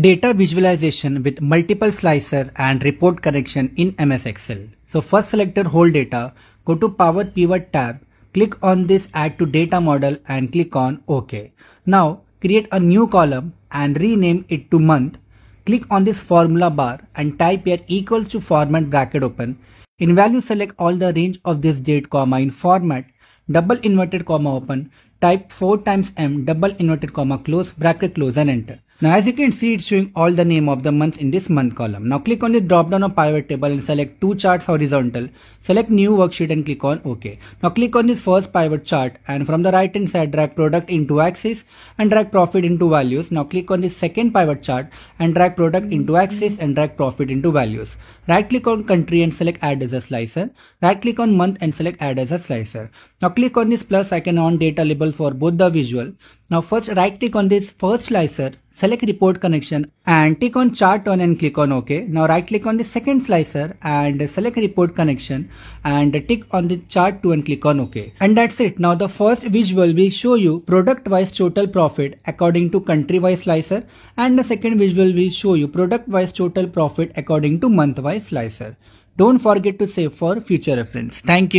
Data visualization with multiple slicer and report connection in MS Excel. So first select your whole data, go to Power Pivot tab, click on this add to data model and click on OK. Now create a new column and rename it to month. Click on this formula bar and type here equals to format bracket open. In value select all the range of this date comma in format double inverted comma open type 4 times m double inverted comma close bracket close and enter. Now as you can see it's showing all the name of the months in this month column. Now click on the drop down of pivot table and select two charts horizontal. Select new worksheet and click on OK. Now click on this first pivot chart and from the right hand side drag product into axis and drag profit into values. Now click on the second pivot chart and drag product into axis and drag profit into values. Right click on country and select add as a slicer. Right click on month and select add as a slicer. Now click on this plus icon on data label for both the visual. Now first right click on this first slicer, select report connection and tick on chart on and click on OK. Now right click on the second slicer and select report connection and tick on the chart to and click on OK. And that's it. Now the first visual will show you product wise total profit according two country wise slicer and the second visual will show you product wise total profit according to month wise slicer. Don't forget to save for future reference. Thank you.